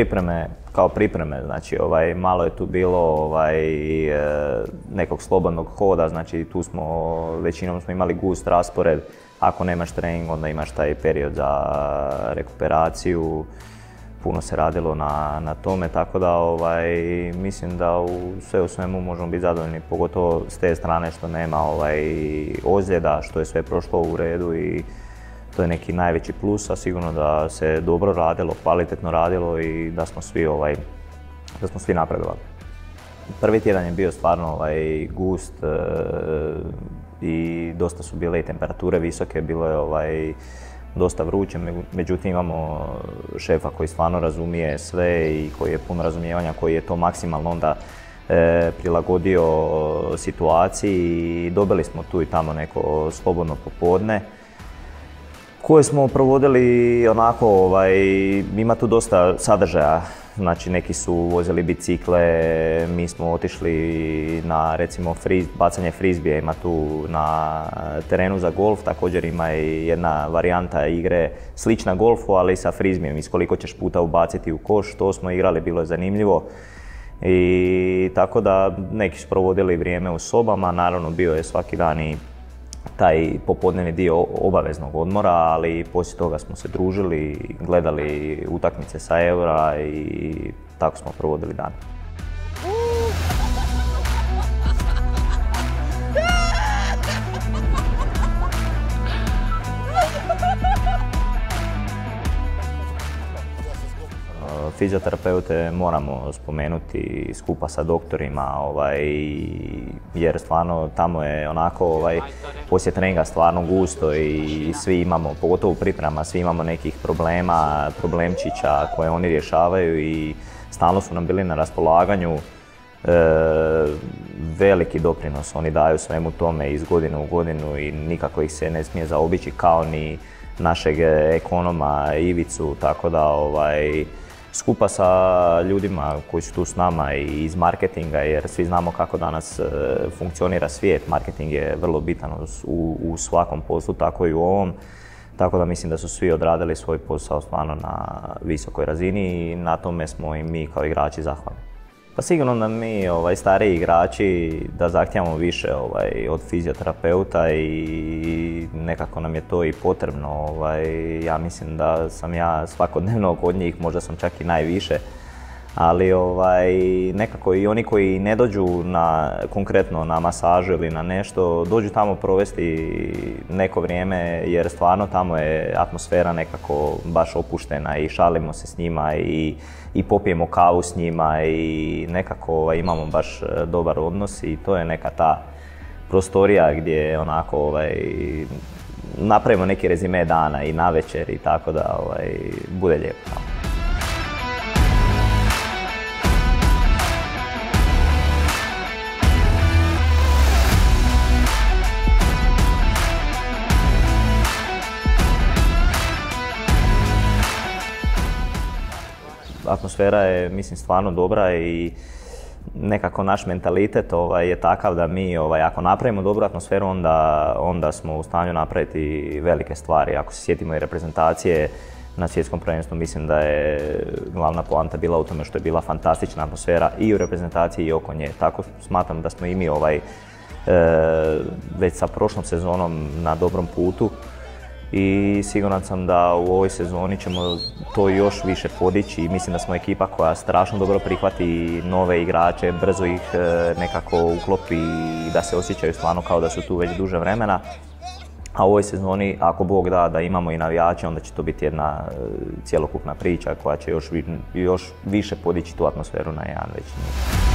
Pripreme, kao pripreme, znači ovaj, malo je tu bilo ovaj, e, nekog slobodnog hoda, znači tu smo, većinom smo imali gust raspored, ako nemaš trening onda imaš taj period za rekuperaciju, puno se radilo na, na tome, tako da ovaj, mislim da u sve u svemu možemo biti zadovoljni, pogotovo s te strane što nema ovaj, ozljeda, što je sve prošlo u redu i to je neki najveći plus, a sigurno da se dobro radilo, kvalitetno radilo i da smo svi, ovaj, da smo svi napredovali. Prvi tjedan je bio stvarno ovaj, gust e, i dosta su bile i temperature visoke, bilo je ovaj, dosta vruće, međutim imamo šefa koji stvarno razumije sve i koji je puno razumijevanja, koji je to maksimalno onda e, prilagodio situaciji i dobili smo tu i tamo neko slobodno popodne koje smo provodili onako, ovaj, ima tu dosta sadržaja, znači neki su vozili bicikle, mi smo otišli na recimo friz, bacanje frizbije, ima tu na terenu za golf, također ima i jedna varijanta igre slična golfu, ali sa frizbijem, iz koliko ćeš puta ubaciti u koš, to smo igrali, bilo je zanimljivo. I tako da neki su provodili vrijeme u sobama, naravno bio je svaki dan i taj popodnevni dio obaveznog odmora, ali poslije toga smo se družili, gledali utakmice sa Eura i tako smo provodili dan. fizioterapeute moramo spomenuti skupa sa doktorima, ovaj, jer stvarno tamo je onako ovaj, poslije treninga stvarno gusto i svi imamo, pogotovo u pripremama, svi imamo nekih problema, problemčića koje oni rješavaju i stalno su nam bili na raspolaganju. E, veliki doprinos oni daju svemu tome iz godine u godinu i nikako ih se ne smije zaobići kao ni našeg ekonoma Ivicu, tako da ovaj, skupa sa ljudima koji su tu s nama i iz marketinga jer svi znamo kako danas e, funkcionira svijet. Marketing je vrlo bitan u, u svakom poslu, tako i u ovom. Tako da mislim da su svi odradili svoj posao stvarno na visokoj razini i na tome smo i mi kao igrači zahvalni. Pa sigurno da mi ovaj, stariji igrači da zahtijamo više ovaj, od fizioterapeuta i nekako nam je to i potrebno. Ovaj, ja mislim da sam ja svakodnevno kod njih, možda sam čak i najviše ali ovaj, nekako i oni koji ne dođu na, konkretno na masažu ili na nešto, dođu tamo provesti neko vrijeme jer stvarno tamo je atmosfera nekako baš opuštena i šalimo se s njima i, i popijemo kavu s njima i nekako ovaj, imamo baš e, dobar odnos i to je neka ta prostorija gdje onako ovaj, napravimo neki rezime dana i na večer i tako da ovaj, bude lijepo. Atmosfera je mislim stvarno dobra i nekako naš mentalitet ovaj, je takav da mi ovaj, ako napravimo dobru atmosferu onda, onda smo u stanju napraviti velike stvari. Ako se sjetimo i reprezentacije na svjetskom prvenstvu mislim da je glavna poanta bila u tome što je bila fantastična atmosfera i u reprezentaciji i oko nje. Tako smatram da smo i mi ovaj, e, već sa prošlom sezonom na dobrom putu i siguran sam da u ovoj sezoni ćemo to još više podići i mislim da smo ekipa koja strašno dobro prihvati nove igrače, brzo ih e, nekako uklopi i da se osjećaju stvarno kao da su tu već duže vremena. A u ovoj sezoni, ako Bog da da imamo i navijače, onda će to biti jedna e, cjelokupna priča koja će još, još više podići tu atmosferu na jedan veći